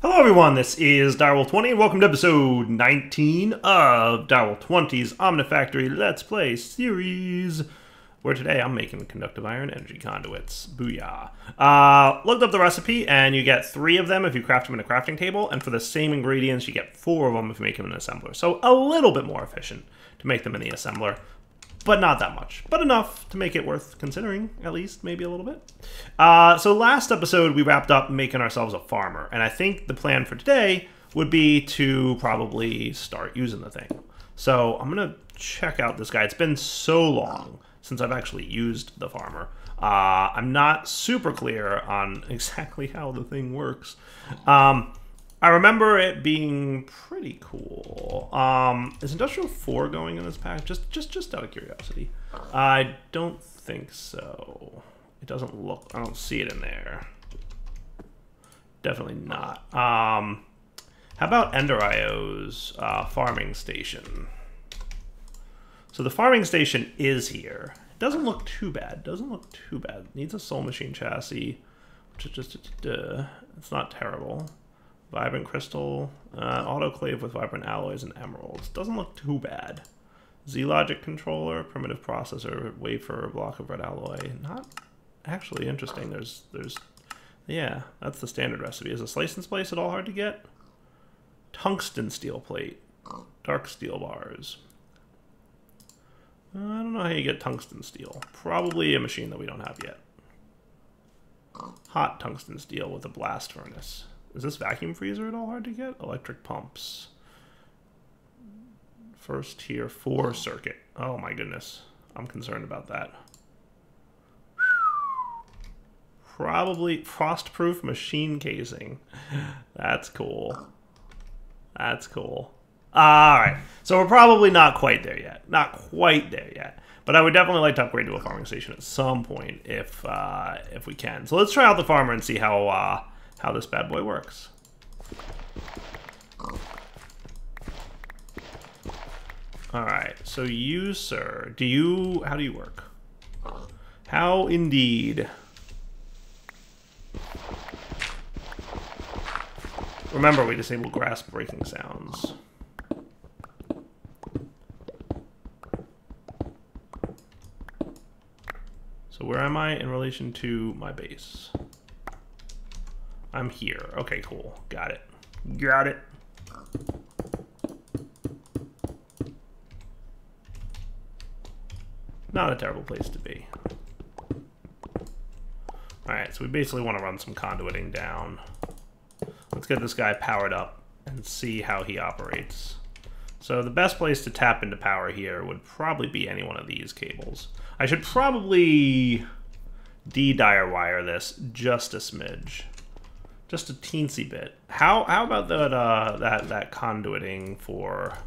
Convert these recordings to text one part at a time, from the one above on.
Hello everyone, this is Direwolf20 and welcome to episode 19 of Direwolf20's Omnifactory Let's Play series, where today I'm making conductive iron energy conduits. Booyah. Uh, looked up the recipe and you get three of them if you craft them in a crafting table, and for the same ingredients you get four of them if you make them in an assembler. So a little bit more efficient to make them in the assembler but not that much. But enough to make it worth considering, at least, maybe a little bit. Uh, so last episode, we wrapped up making ourselves a farmer, and I think the plan for today would be to probably start using the thing. So I'm going to check out this guy. It's been so long since I've actually used the farmer. Uh, I'm not super clear on exactly how the thing works. Um, I remember it being pretty cool. Um, is Industrial Foregoing in this pack? Just, just, just out of curiosity. I don't think so. It doesn't look. I don't see it in there. Definitely not. Um, how about Ender IO's uh, farming station? So the farming station is here. It doesn't look too bad. Doesn't look too bad. It needs a soul machine chassis, which is just it's not terrible. Vibrant crystal, uh, autoclave with vibrant alloys and emeralds. Doesn't look too bad. Z-Logic controller, primitive processor, wafer, block of red alloy. Not actually interesting. There's, there's, yeah, that's the standard recipe. Is a slice and splice at all hard to get? Tungsten steel plate, dark steel bars. Uh, I don't know how you get tungsten steel. Probably a machine that we don't have yet. Hot tungsten steel with a blast furnace. Is this vacuum freezer at all hard to get? Electric pumps. First tier 4 circuit. Oh my goodness. I'm concerned about that. Probably frost-proof machine casing. That's cool. That's cool. Alright, so we're probably not quite there yet. Not quite there yet. But I would definitely like to upgrade to a farming station at some point if uh, if we can. So let's try out the farmer and see how uh, how this bad boy works. Alright, so you, sir, do you, how do you work? How indeed. Remember, we disable grass breaking sounds. So where am I in relation to my base? I'm here. Okay, cool. Got it. Got it. Not a terrible place to be. Alright, so we basically want to run some conduiting down. Let's get this guy powered up and see how he operates. So the best place to tap into power here would probably be any one of these cables. I should probably de-dire wire this just a smidge just a teensy bit. How how about that uh, that that conduiting for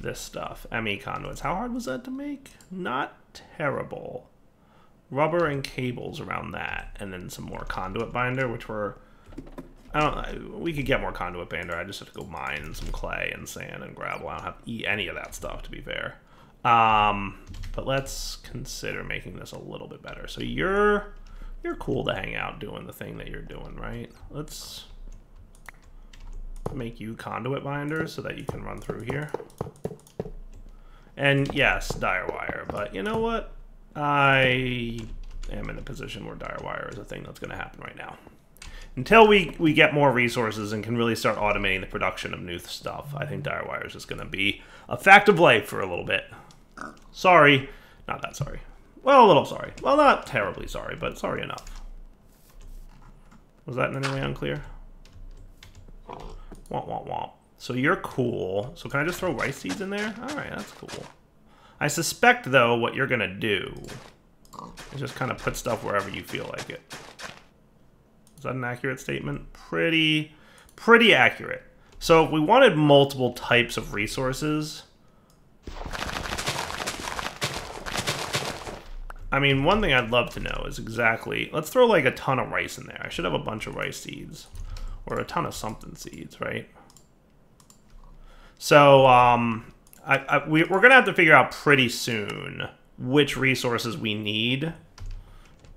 this stuff? ME conduits. How hard was that to make? Not terrible. Rubber and cables around that, and then some more conduit binder, which were I don't. We could get more conduit binder. I just have to go mine some clay and sand and gravel. I don't have eat any of that stuff, to be fair. Um, but let's consider making this a little bit better. So you're you're cool to hang out doing the thing that you're doing, right? Let's make you conduit binders so that you can run through here. And yes, dire wire, but you know what? I am in a position where dire wire is a thing that's going to happen right now. Until we, we get more resources and can really start automating the production of new stuff, I think dire wire is just going to be a fact of life for a little bit. Sorry. Not that sorry. Well, a little sorry. Well, not terribly sorry, but sorry enough. Was that in any way unclear? Womp, womp, womp. So you're cool. So can I just throw rice seeds in there? Alright, that's cool. I suspect, though, what you're going to do is just kind of put stuff wherever you feel like it. Is that an accurate statement? Pretty, pretty accurate. So if we wanted multiple types of resources, I mean, one thing I'd love to know is exactly... Let's throw, like, a ton of rice in there. I should have a bunch of rice seeds. Or a ton of something seeds, right? So, um... I, I, we, we're going to have to figure out pretty soon which resources we need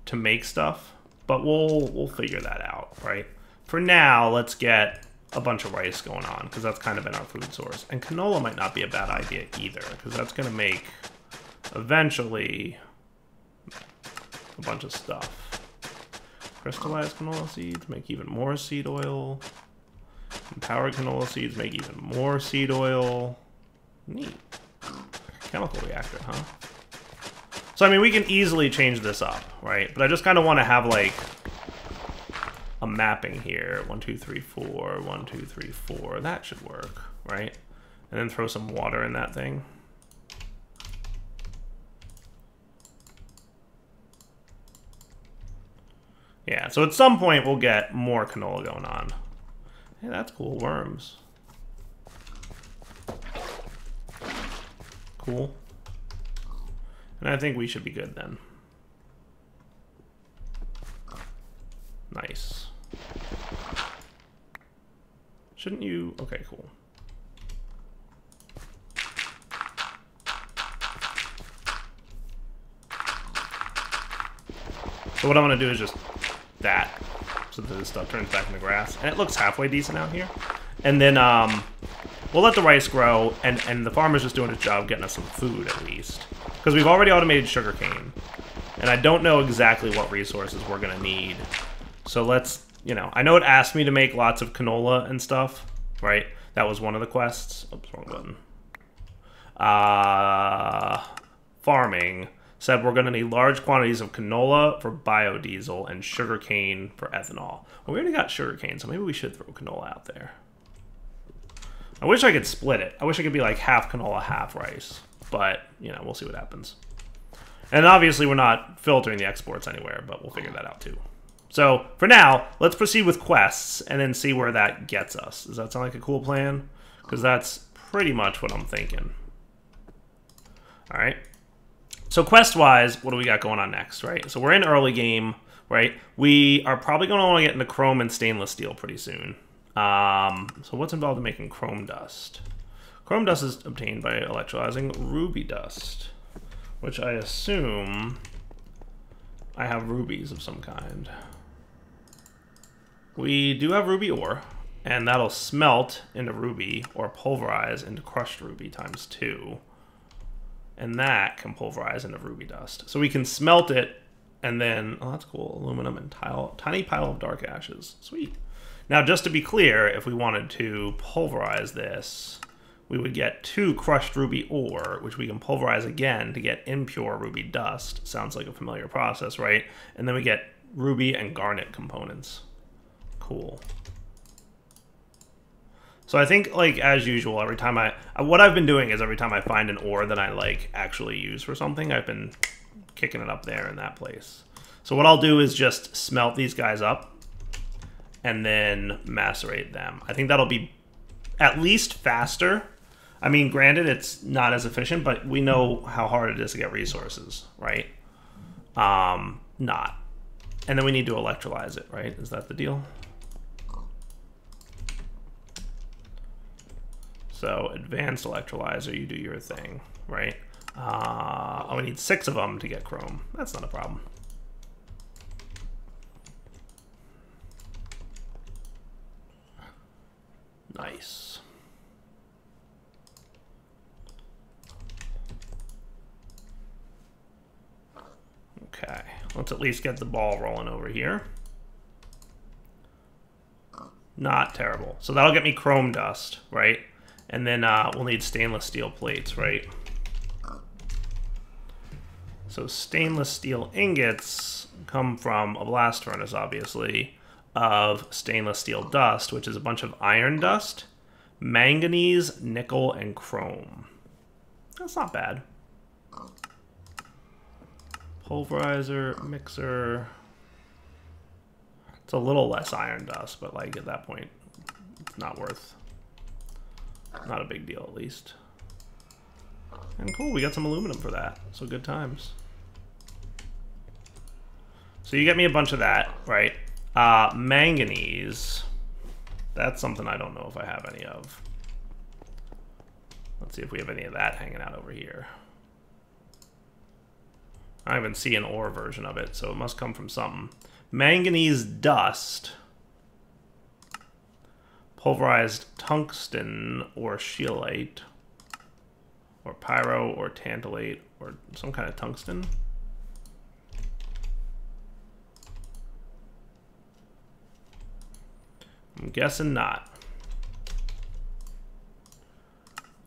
to make stuff. But we'll, we'll figure that out, right? for now, let's get a bunch of rice going on, because that's kind of been our food source. And canola might not be a bad idea either, because that's going to make, eventually, a bunch of stuff. Crystallized canola seeds make even more seed oil. Empowered canola seeds make even more seed oil. Neat. Chemical reactor, huh? So, I mean, we can easily change this up, right? But I just kind of want to have, like, a mapping here. One, two, three, four. One, two, three, four. That should work, right? And then throw some water in that thing. Yeah, so at some point we'll get more canola going on. Hey, that's cool. Worms. Cool. And I think we should be good then. Nice. Shouldn't you... Okay, cool. So what I'm going to do is just that so that this stuff turns back into grass. And it looks halfway decent out here. And then um, we'll let the rice grow, and, and the farmer's just doing his job getting us some food at least. Because we've already automated sugarcane. And I don't know exactly what resources we're going to need. So let's, you know, I know it asked me to make lots of canola and stuff, right? That was one of the quests. Oops, wrong button. Uh, farming said we're going to need large quantities of canola for biodiesel and sugarcane for ethanol. Well, we already got sugarcane, so maybe we should throw canola out there. I wish I could split it. I wish I could be like half canola, half rice. But, you know, we'll see what happens. And obviously we're not filtering the exports anywhere, but we'll figure that out too. So, for now, let's proceed with quests and then see where that gets us. Does that sound like a cool plan? Because that's pretty much what I'm thinking. Alright. So quest-wise, what do we got going on next, right? So we're in early game, right? We are probably going to want to get into chrome and stainless steel pretty soon. Um, so what's involved in making chrome dust? Chrome dust is obtained by electrolyzing ruby dust, which I assume I have rubies of some kind. We do have ruby ore, and that'll smelt into ruby or pulverize into crushed ruby times two and that can pulverize into ruby dust. So we can smelt it, and then, oh, that's cool, aluminum and tile, tiny pile of dark ashes. Sweet. Now, just to be clear, if we wanted to pulverize this, we would get two crushed ruby ore, which we can pulverize again to get impure ruby dust. Sounds like a familiar process, right? And then we get ruby and garnet components. Cool. So I think, like, as usual, every time I... What I've been doing is every time I find an ore that I, like, actually use for something, I've been kicking it up there in that place. So what I'll do is just smelt these guys up and then macerate them. I think that'll be at least faster. I mean, granted, it's not as efficient, but we know how hard it is to get resources, right? Um, not. And then we need to electrolyze it, right? Is that the deal? So advanced electrolyzer, you do your thing, right? Uh, oh, need six of them to get chrome. That's not a problem. Nice. Okay, let's at least get the ball rolling over here. Not terrible. So that'll get me chrome dust, right? And then uh, we'll need stainless steel plates, right? So stainless steel ingots come from a blast furnace, obviously, of stainless steel dust, which is a bunch of iron dust, manganese, nickel, and chrome. That's not bad. Pulverizer, mixer. It's a little less iron dust, but like at that point, it's not worth not a big deal, at least. And cool, we got some aluminum for that. So good times. So you get me a bunch of that, right? Uh, manganese. That's something I don't know if I have any of. Let's see if we have any of that hanging out over here. I don't even see an ore version of it, so it must come from something. Manganese dust. Pulverized tungsten or scheelite, or pyro or tantalate, or some kind of tungsten. I'm guessing not.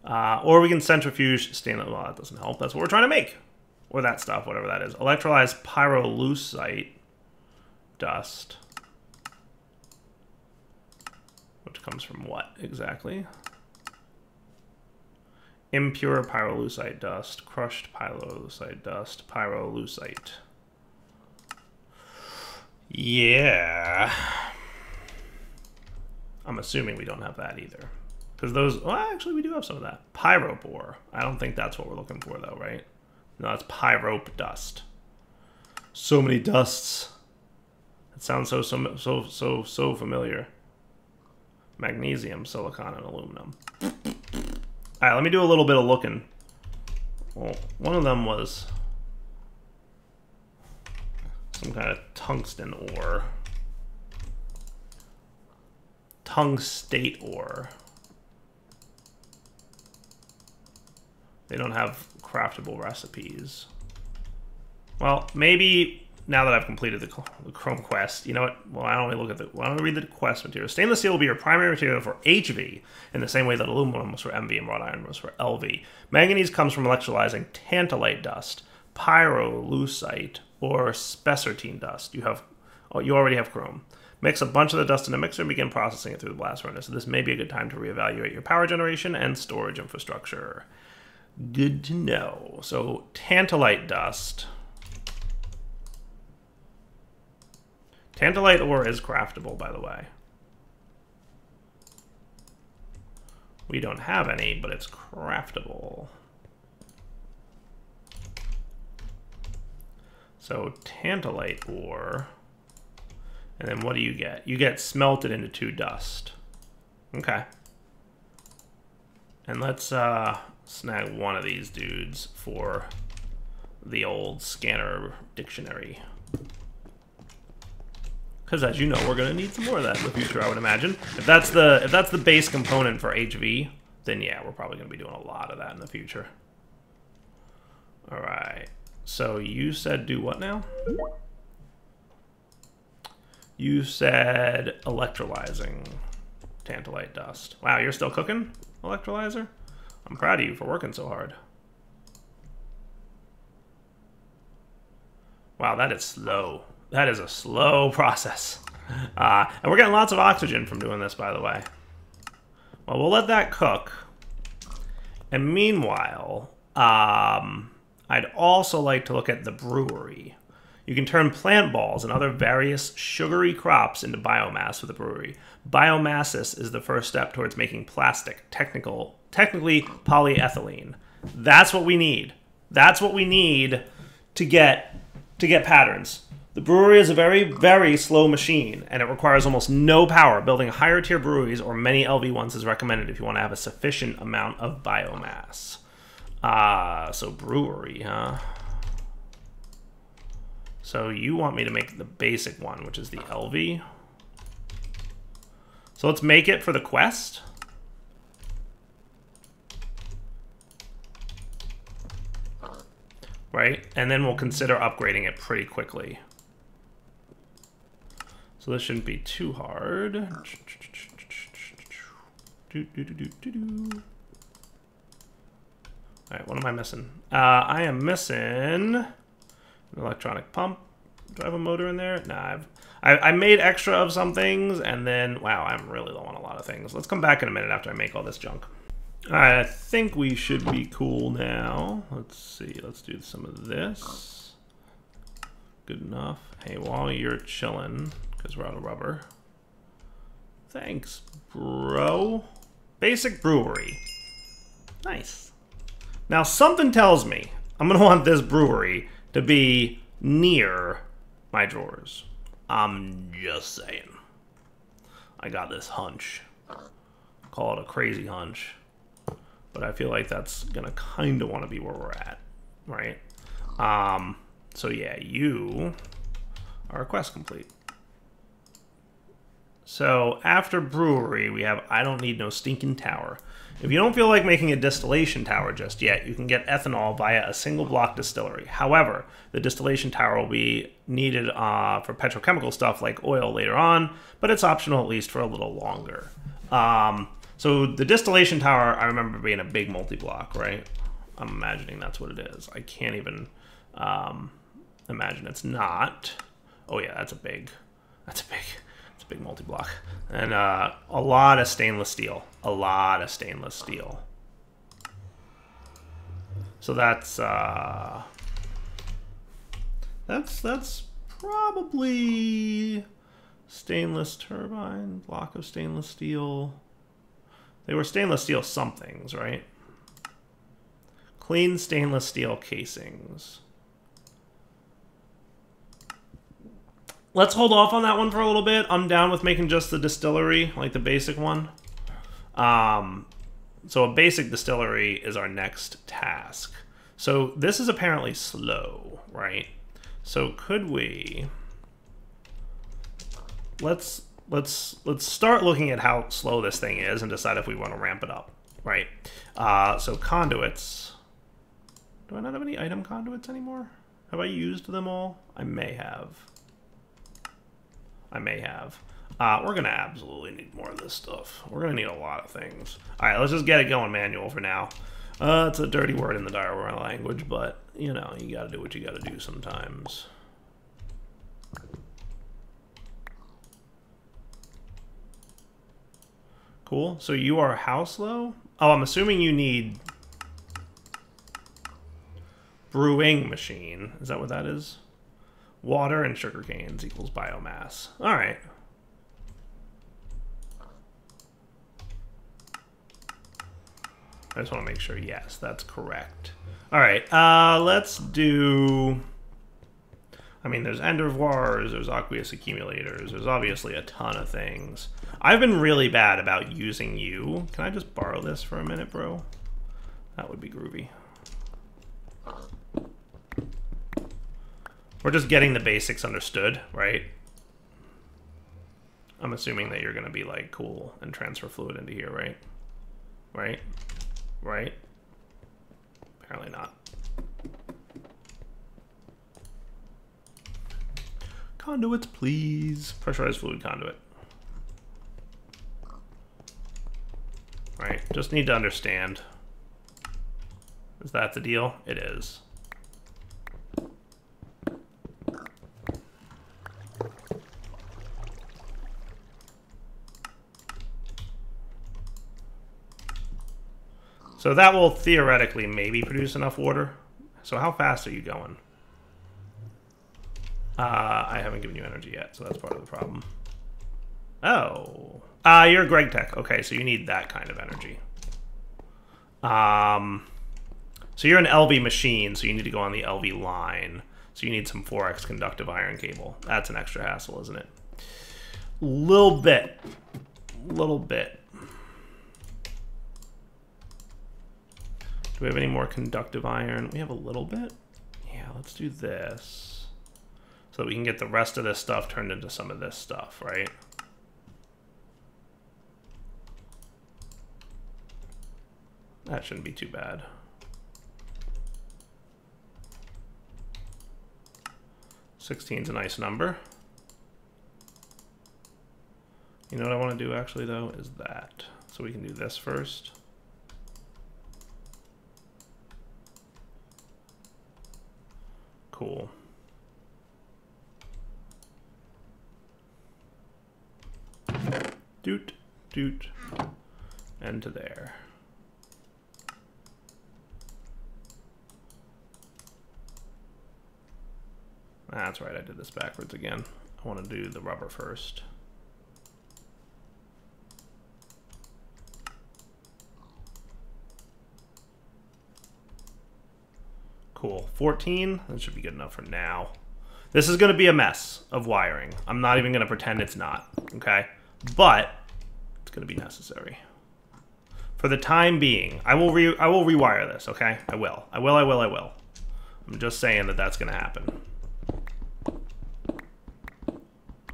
Uh, or we can centrifuge stainless. Well, that doesn't help. That's what we're trying to make. Or that stuff, whatever that is. Electrolyzed pyrolusite dust. Comes from what exactly? Impure pyrolusite dust, crushed pyrolusite dust, pyrolusite. Yeah. I'm assuming we don't have that either. Because those, well, actually, we do have some of that. Pyrope ore. I don't think that's what we're looking for, though, right? No, that's pyrope dust. So many dusts. It sounds so, so, so, so, so familiar. Magnesium, silicon, and aluminum. All right, let me do a little bit of looking. Well, one of them was some kind of tungsten ore tungstate ore. They don't have craftable recipes. Well, maybe now that I've completed the, the, Chrome quest, you know what? Well, I only look at the. Well, I don't read the quest material. Stainless steel will be your primary material for HV in the same way that aluminum was for MV and wrought iron was for LV. Manganese comes from electrolyzing tantalite dust, pyrolusite, or spessartine dust. You have, oh, you already have chrome. Mix a bunch of the dust in a mixer and begin processing it through the blast furnace. So this may be a good time to reevaluate your power generation and storage infrastructure. Good to know. So tantalite dust. Tantalite ore is craftable, by the way. We don't have any, but it's craftable. So tantalite ore and then what do you get? You get smelted into two dust. Okay. And let's uh, snag one of these dudes for the old scanner dictionary. Because as you know, we're gonna need some more of that in the future, I would imagine. If that's the if that's the base component for HV, then yeah, we're probably gonna be doing a lot of that in the future. All right. So you said do what now? You said electrolyzing tantalite dust. Wow, you're still cooking, electrolyzer? I'm proud of you for working so hard. Wow, that is slow. That is a slow process. Uh, and we're getting lots of oxygen from doing this, by the way. Well, we'll let that cook. And meanwhile, um, I'd also like to look at the brewery. You can turn plant balls and other various sugary crops into biomass with a brewery. Biomasses is the first step towards making plastic, technical, technically polyethylene. That's what we need. That's what we need to get to get patterns. The brewery is a very, very slow machine, and it requires almost no power. Building higher tier breweries or many LV ones is recommended if you want to have a sufficient amount of biomass. Ah, uh, so brewery, huh? So you want me to make the basic one, which is the LV. So let's make it for the quest. Right? And then we'll consider upgrading it pretty quickly. So this shouldn't be too hard. Alright, what am I missing? Uh, I am missing an electronic pump. Do I have a motor in there? Nah, I've, I, I made extra of some things, and then, wow, I'm really low on a lot of things. Let's come back in a minute after I make all this junk. Alright, I think we should be cool now. Let's see, let's do some of this. Good enough. Hey, while you're chilling, because we're out of rubber. Thanks, bro. Basic brewery. Nice. Now, something tells me I'm going to want this brewery to be near my drawers. I'm just saying. I got this hunch. Call it a crazy hunch. But I feel like that's gonna kind of want to be where we're at, right? Um, so yeah, you are quest complete. So after brewery, we have I don't need no stinking tower. If you don't feel like making a distillation tower just yet, you can get ethanol via a single block distillery. However, the distillation tower will be needed uh, for petrochemical stuff like oil later on, but it's optional at least for a little longer. Um, so the distillation tower, I remember being a big multi-block, right? I'm imagining that's what it is. I can't even um, imagine it's not. Oh yeah, that's a big, that's a big, big multi-block. And uh, a lot of stainless steel a lot of stainless steel. So that's uh, that's that's probably stainless turbine, block of stainless steel. They were stainless steel somethings, right? Clean stainless steel casings. Let's hold off on that one for a little bit. I'm down with making just the distillery, like the basic one. Um, so a basic distillery is our next task. So this is apparently slow, right? So could we let's let's let's start looking at how slow this thing is and decide if we want to ramp it up, right? Uh, so conduits. Do I not have any item conduits anymore? Have I used them all? I may have. I may have. Uh, we're going to absolutely need more of this stuff. We're going to need a lot of things. All right, let's just get it going manual for now. Uh, it's a dirty word in the Diorama language, but, you know, you got to do what you got to do sometimes. Cool. So you are house low? Oh, I'm assuming you need brewing machine. Is that what that is? Water and sugar canes equals biomass. All right. I just want to make sure, yes, that's correct. All right, uh, let's do... I mean, there's Endervoirs, there's aqueous accumulators, there's obviously a ton of things. I've been really bad about using you. Can I just borrow this for a minute, bro? That would be groovy. We're just getting the basics understood, right? I'm assuming that you're going to be, like, cool and transfer fluid into here, right? Right? right? Apparently not. Conduits, please. Pressurized fluid conduit. Right, just need to understand. Is that the deal? It is. So that will theoretically maybe produce enough water. So how fast are you going? Uh, I haven't given you energy yet, so that's part of the problem. Oh. Uh, you're GregTech. Okay, so you need that kind of energy. Um, so you're an LV machine, so you need to go on the LV line. So you need some 4x conductive iron cable. That's an extra hassle, isn't it? Little bit. Little bit. Do we have any more conductive iron? We have a little bit. Yeah, let's do this. So that we can get the rest of this stuff turned into some of this stuff, right? That shouldn't be too bad. Sixteen's a nice number. You know what I want to do actually though is that. So we can do this first. Cool. Doot, doot, and to there. That's right, I did this backwards again. I want to do the rubber first. Cool. 14, that should be good enough for now. This is going to be a mess of wiring. I'm not even going to pretend it's not, okay? But it's going to be necessary. For the time being, I will re I will rewire this, okay? I will. I will, I will, I will. I'm just saying that that's going to happen.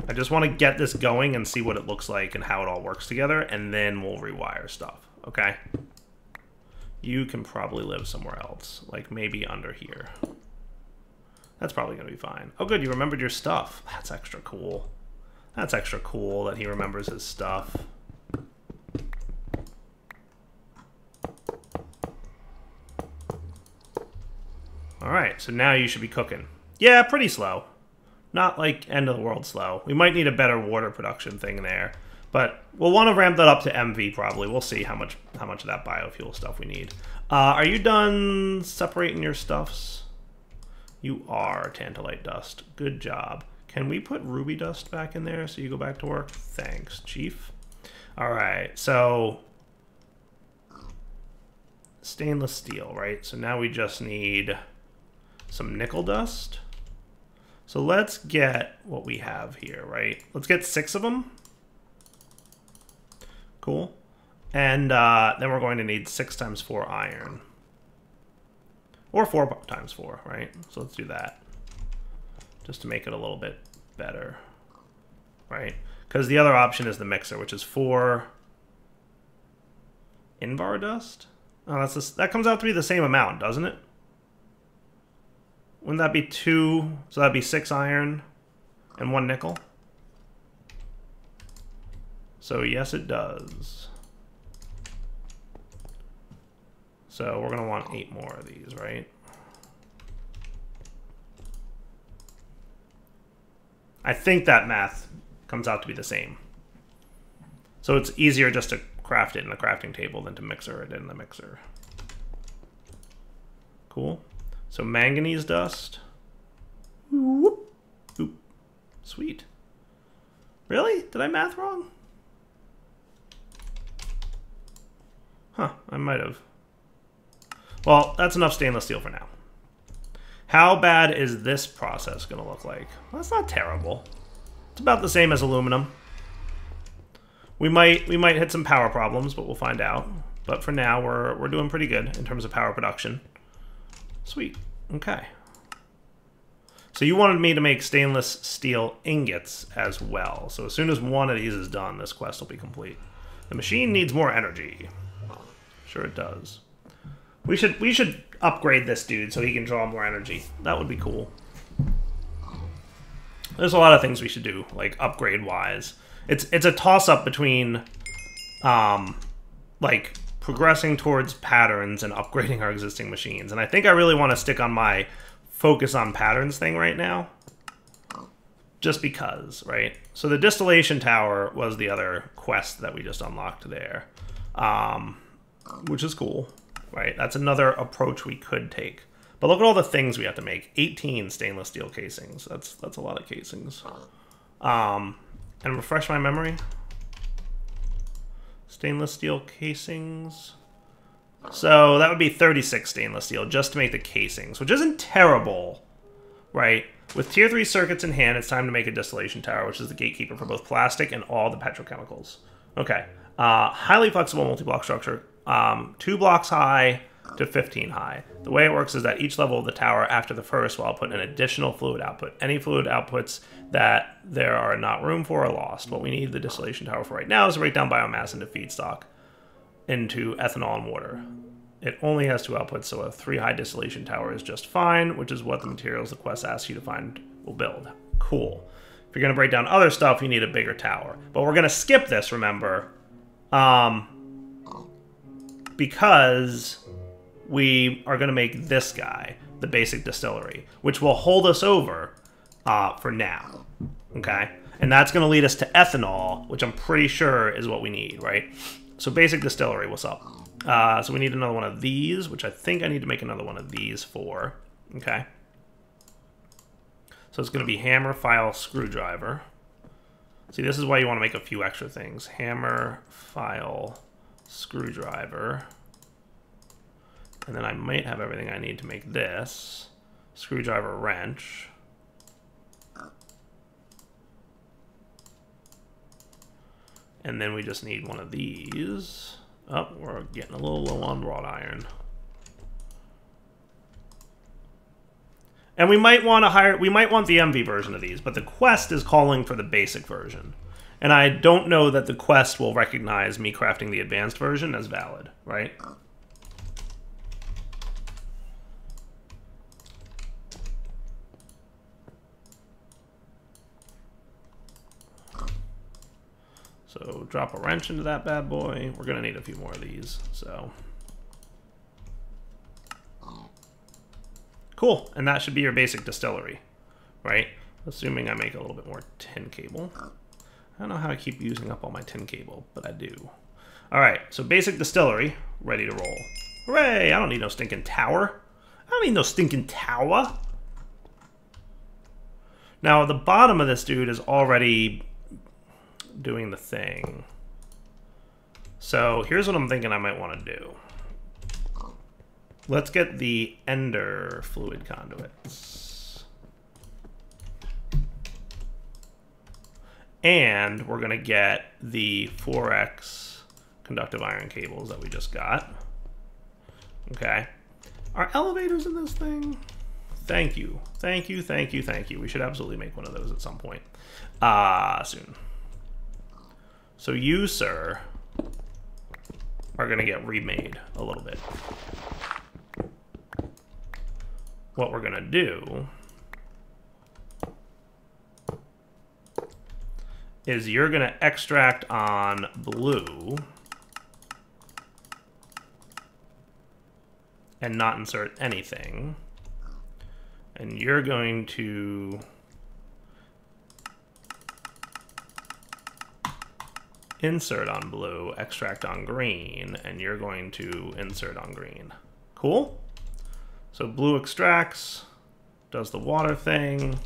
I just want to get this going and see what it looks like and how it all works together, and then we'll rewire stuff, okay? You can probably live somewhere else, like maybe under here. That's probably going to be fine. Oh, good, you remembered your stuff. That's extra cool. That's extra cool that he remembers his stuff. Alright, so now you should be cooking. Yeah, pretty slow. Not like end of the world slow. We might need a better water production thing there. But we'll want to ramp that up to MV probably. We'll see how much how much of that biofuel stuff we need. Uh, are you done separating your stuffs? You are, Tantalite Dust. Good job. Can we put Ruby Dust back in there so you go back to work? Thanks, Chief. All right, so stainless steel, right? So now we just need some nickel dust. So let's get what we have here, right? Let's get six of them. Cool. And uh, then we're going to need six times four iron. Or four times four, right? So let's do that. Just to make it a little bit better, right? Because the other option is the mixer, which is four Invar dust. Oh, that's just, that comes out to be the same amount, doesn't it? Wouldn't that be two? So that'd be six iron and one nickel? So yes, it does. So we're to want eight more of these, right? I think that math comes out to be the same. So it's easier just to craft it in the crafting table than to mixer it in the mixer. Cool. So manganese dust. Whoop. Oop. Sweet. Really? Did I math wrong? Huh, I might have. Well, that's enough stainless steel for now. How bad is this process going to look like? Well, that's not terrible. It's about the same as aluminum. We might we might hit some power problems, but we'll find out. But for now, we're, we're doing pretty good in terms of power production. Sweet. Okay. So you wanted me to make stainless steel ingots as well. So as soon as one of these is done, this quest will be complete. The machine needs more energy. Sure it does. We should we should upgrade this dude so he can draw more energy. That would be cool. There's a lot of things we should do, like upgrade wise. It's it's a toss up between um like progressing towards patterns and upgrading our existing machines. And I think I really want to stick on my focus on patterns thing right now. Just because, right? So the distillation tower was the other quest that we just unlocked there. Um, which is cool, right? That's another approach we could take. But look at all the things we have to make. 18 stainless steel casings. That's that's a lot of casings. Um, and refresh my memory stainless steel casings. So that would be 36 stainless steel just to make the casings, which isn't terrible, right? With tier 3 circuits in hand, it's time to make a distillation tower, which is the gatekeeper for both plastic and all the petrochemicals. Okay. Uh, highly flexible multi-block structure. Um, two blocks high, to 15 high. The way it works is that each level of the tower after the first will output an additional fluid output. Any fluid outputs that there are not room for are lost. What we need the distillation tower for right now is to break down biomass into feedstock into ethanol and water. It only has two outputs, so a three high distillation tower is just fine, which is what the materials the quest asks you to find will build. Cool. If you're going to break down other stuff, you need a bigger tower. But we're going to skip this, remember, um, because we are going to make this guy the basic distillery, which will hold us over uh, for now. Okay? And that's going to lead us to ethanol, which I'm pretty sure is what we need, right? So basic distillery, what's up? Uh, so we need another one of these, which I think I need to make another one of these for. Okay? So it's going to be hammer, file, screwdriver. See, this is why you want to make a few extra things. Hammer, file, screwdriver. And then I might have everything I need to make this. Screwdriver wrench. And then we just need one of these. Oh, we're getting a little low on wrought iron. And we might want to hire, we might want the MV version of these, but the quest is calling for the basic version. And I don't know that the quest will recognize me crafting the advanced version as valid, right? So drop a wrench into that bad boy. We're going to need a few more of these, so... Cool, and that should be your basic distillery, right? Assuming I make a little bit more tin cable. I don't know how I keep using up all my tin cable, but I do. All right, so basic distillery, ready to roll. Hooray, I don't need no stinking tower. I don't need no stinking tower. Now, the bottom of this dude is already doing the thing. So here's what I'm thinking I might want to do. Let's get the ender fluid conduits. And we're going to get the 4x conductive iron cables that we just got. Okay. Are elevators in this thing? Thank you. Thank you, thank you, thank you. We should absolutely make one of those at some point. Uh, soon. So you, sir, are going to get remade a little bit what we're going to do is you're going to extract on blue and not insert anything. And you're going to insert on blue, extract on green, and you're going to insert on green. Cool? So blue extracts, does the water thing.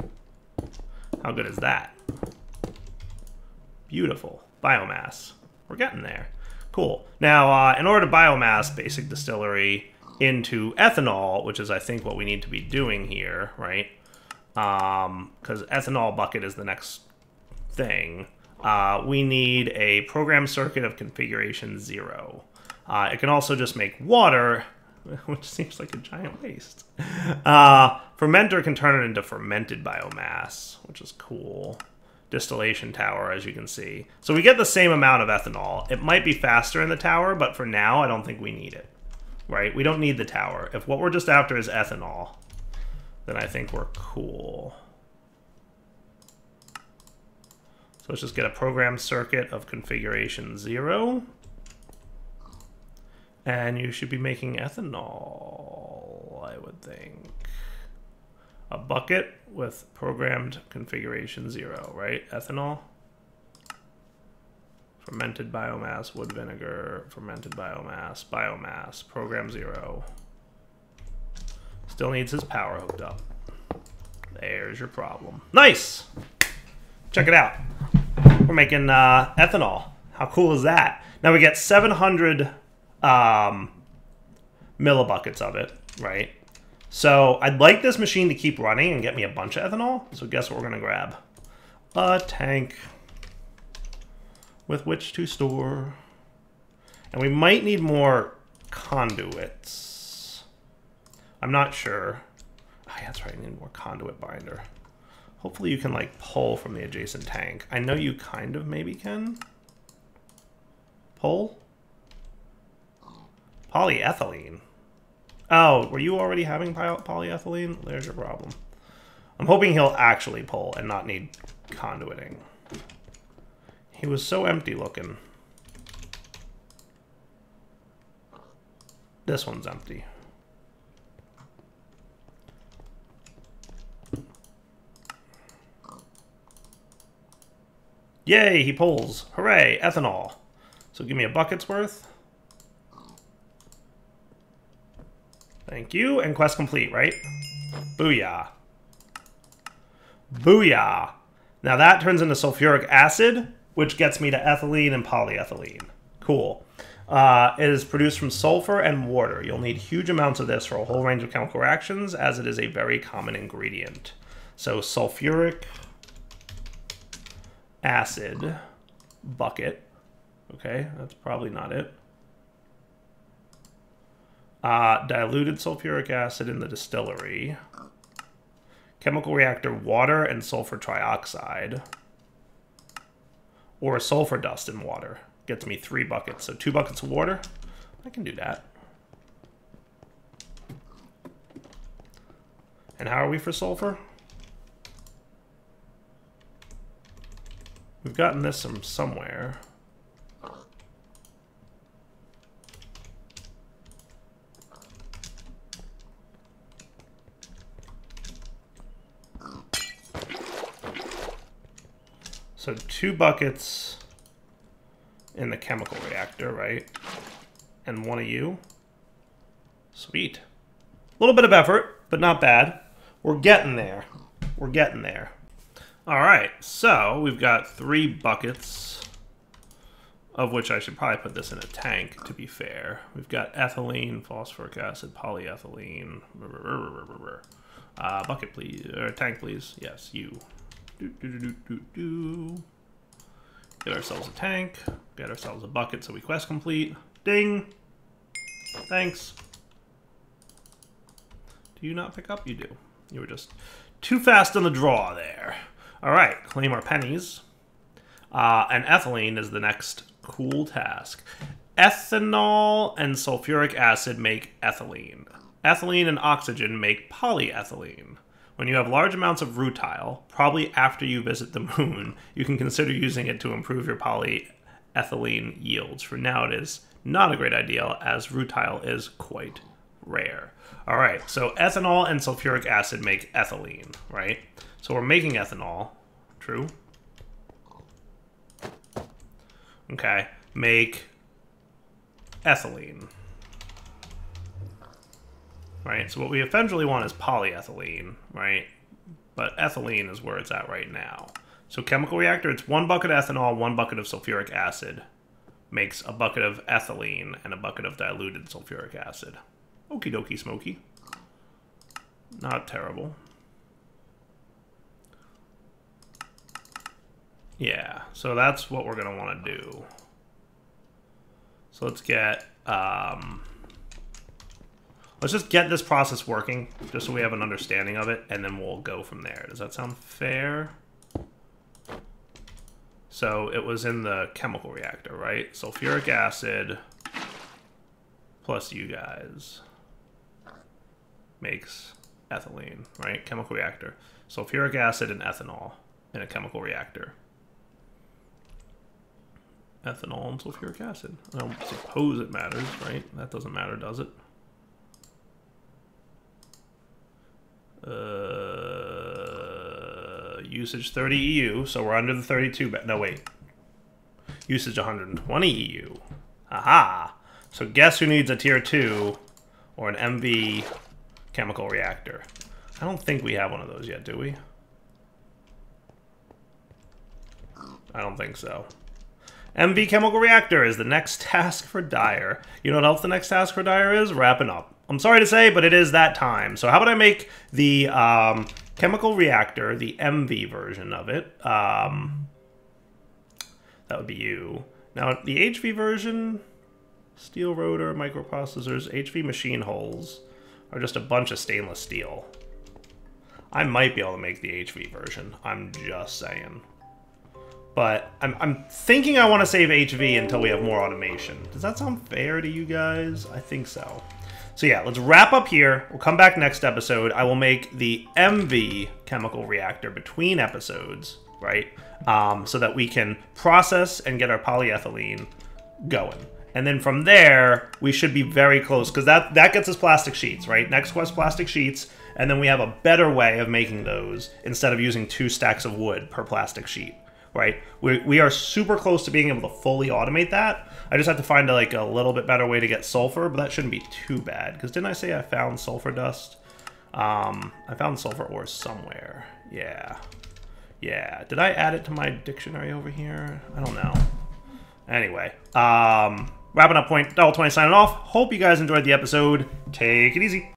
How good is that? Beautiful. Biomass. We're getting there. Cool. Now, uh, in order to biomass basic distillery into ethanol, which is, I think, what we need to be doing here, right? Because um, ethanol bucket is the next thing. Uh, we need a program circuit of configuration zero. Uh, it can also just make water which seems like a giant waste. Uh, fermenter can turn it into fermented biomass, which is cool. Distillation tower, as you can see. So we get the same amount of ethanol. It might be faster in the tower, but for now, I don't think we need it. Right? We don't need the tower. If what we're just after is ethanol, then I think we're cool. So let's just get a program circuit of configuration zero. And you should be making ethanol, I would think. A bucket with programmed configuration zero, right? Ethanol. Fermented biomass, wood vinegar, fermented biomass, biomass, program zero. Still needs his power hooked up. There's your problem. Nice! Check it out. We're making uh, ethanol. How cool is that? Now we get 700 um, millibuckets of it, right? So I'd like this machine to keep running and get me a bunch of ethanol. So guess what we're going to grab? A tank with which to store. And we might need more conduits. I'm not sure. Oh, yeah, that's right. I need more conduit binder. Hopefully you can, like, pull from the adjacent tank. I know you kind of maybe can. Pull? Polyethylene. Oh, were you already having polyethylene? There's your problem. I'm hoping he'll actually pull and not need conduiting. He was so empty looking. This one's empty. Yay, he pulls. Hooray, ethanol. So give me a bucket's worth. Thank you. And quest complete, right? Booyah. Booyah. Now that turns into sulfuric acid, which gets me to ethylene and polyethylene. Cool. Uh, it is produced from sulfur and water. You'll need huge amounts of this for a whole range of chemical reactions, as it is a very common ingredient. So sulfuric acid bucket. Okay, that's probably not it. Uh, diluted sulfuric acid in the distillery. chemical reactor water and sulfur trioxide, or sulfur dust in water. Gets me three buckets. So two buckets of water. I can do that. And how are we for sulfur? We've gotten this from somewhere. So two buckets in the chemical reactor, right? And one of you. Sweet. A little bit of effort, but not bad. We're getting there. We're getting there. All right, so we've got three buckets, of which I should probably put this in a tank, to be fair. We've got ethylene, phosphoric acid, polyethylene. Uh, bucket, please. Or tank, please. Yes, you. Do, do, do, do, do, Get ourselves a tank. Get ourselves a bucket so we quest complete. Ding! Thanks. Do you not pick up? You do. You were just too fast on the draw there. All right, claim our pennies. Uh, and ethylene is the next cool task. Ethanol and sulfuric acid make ethylene. Ethylene and oxygen make polyethylene. When you have large amounts of rutile, probably after you visit the moon, you can consider using it to improve your polyethylene yields. For now, it is not a great idea as rutile is quite rare. All right, so ethanol and sulfuric acid make ethylene, right? So we're making ethanol. True. Okay. Make ethylene. Right, so what we eventually want is polyethylene, right? But ethylene is where it's at right now. So chemical reactor, it's one bucket of ethanol, one bucket of sulfuric acid. Makes a bucket of ethylene and a bucket of diluted sulfuric acid. Okie dokie smoky. Not terrible. Yeah, so that's what we're going to want to do. So let's get, um, let's just get this process working, just so we have an understanding of it, and then we'll go from there. Does that sound fair? So it was in the chemical reactor, right? Sulfuric acid plus you guys makes ethylene, right? Chemical reactor. Sulfuric acid and ethanol in a chemical reactor ethanol and sulfuric acid. I don't suppose it matters, right? That doesn't matter, does it? Uh, usage 30 EU, so we're under the 32. No, wait. Usage 120 EU. Aha! So guess who needs a tier 2 or an MV chemical reactor? I don't think we have one of those yet, do we? I don't think so. MV Chemical Reactor is the next task for Dire. You know what else the next task for Dire is? Wrapping up. I'm sorry to say, but it is that time. So how about I make the um, Chemical Reactor, the MV version of it. Um, that would be you. Now, the HV version, steel rotor, microprocessors, HV machine hulls are just a bunch of stainless steel. I might be able to make the HV version. I'm just saying. But I'm, I'm thinking I want to save HV until we have more automation. Does that sound fair to you guys? I think so. So yeah, let's wrap up here. We'll come back next episode. I will make the MV chemical reactor between episodes, right? Um, so that we can process and get our polyethylene going. And then from there, we should be very close because that, that gets us plastic sheets, right? Next quest plastic sheets. And then we have a better way of making those instead of using two stacks of wood per plastic sheet right? We, we are super close to being able to fully automate that. I just have to find a, like a little bit better way to get sulfur, but that shouldn't be too bad. Because didn't I say I found sulfur dust? Um, I found sulfur ore somewhere. Yeah. Yeah. Did I add it to my dictionary over here? I don't know. Anyway, um, wrapping up point, Direwolf 20 signing off. Hope you guys enjoyed the episode. Take it easy.